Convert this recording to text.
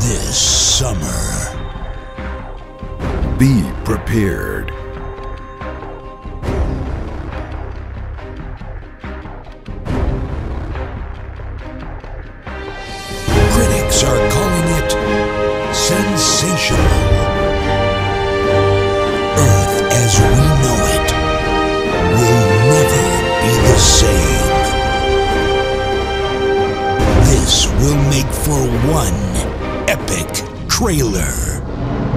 this summer. Be prepared. Critics are calling it sensational. Earth as we know it will never be the same. This will make for one epic trailer.